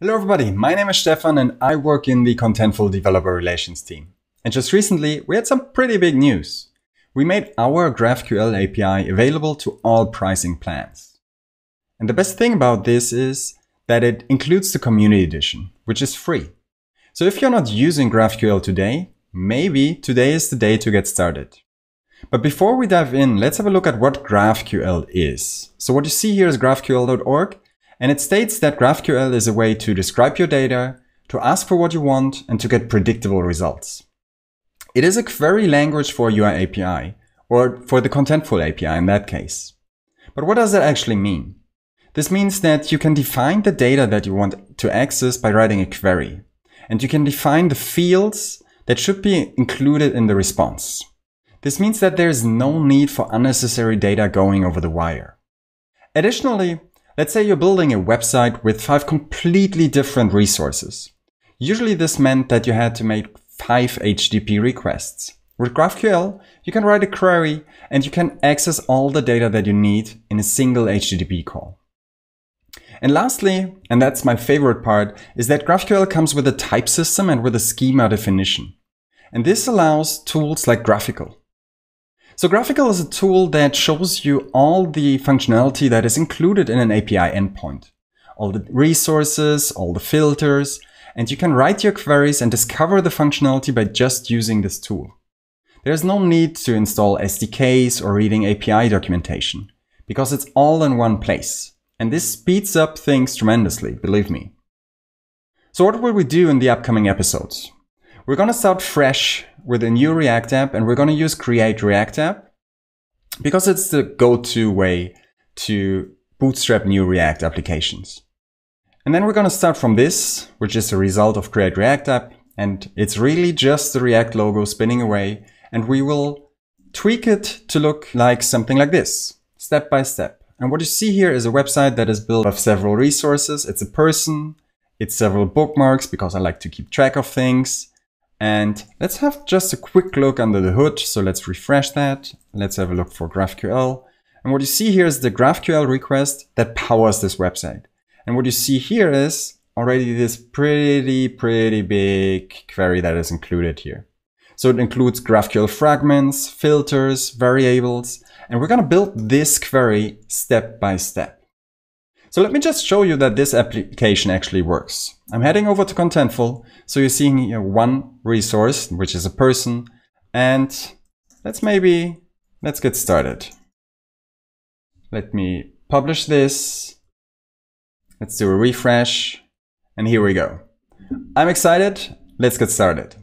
Hello everybody, my name is Stefan and I work in the Contentful developer relations team. And just recently, we had some pretty big news. We made our GraphQL API available to all pricing plans. And the best thing about this is that it includes the community edition, which is free. So if you're not using GraphQL today, maybe today is the day to get started. But before we dive in, let's have a look at what GraphQL is. So what you see here is graphql.org and it states that GraphQL is a way to describe your data, to ask for what you want, and to get predictable results. It is a query language for your API, or for the Contentful API in that case. But what does that actually mean? This means that you can define the data that you want to access by writing a query. And you can define the fields that should be included in the response. This means that there is no need for unnecessary data going over the wire. Additionally, Let's say you're building a website with five completely different resources. Usually this meant that you had to make five HTTP requests. With GraphQL, you can write a query and you can access all the data that you need in a single HTTP call. And lastly, and that's my favorite part, is that GraphQL comes with a type system and with a schema definition. And this allows tools like GraphiQL. So GraphiQL is a tool that shows you all the functionality that is included in an API endpoint. All the resources, all the filters, and you can write your queries and discover the functionality by just using this tool. There's no need to install SDKs or reading API documentation, because it's all in one place. And this speeds up things tremendously, believe me. So what will we do in the upcoming episodes? We're going to start fresh with a new React app and we're going to use create React app because it's the go-to way to bootstrap new React applications. And then we're going to start from this, which is the result of create React app. And it's really just the React logo spinning away. And we will tweak it to look like something like this, step by step. And what you see here is a website that is built of several resources. It's a person, it's several bookmarks because I like to keep track of things. And let's have just a quick look under the hood. So let's refresh that. Let's have a look for GraphQL. And what you see here is the GraphQL request that powers this website. And what you see here is already this pretty, pretty big query that is included here. So it includes GraphQL fragments, filters, variables, and we're going to build this query step by step. So let me just show you that this application actually works. I'm heading over to Contentful. So you're seeing here one resource, which is a person. And let's maybe, let's get started. Let me publish this. Let's do a refresh. And here we go. I'm excited. Let's get started.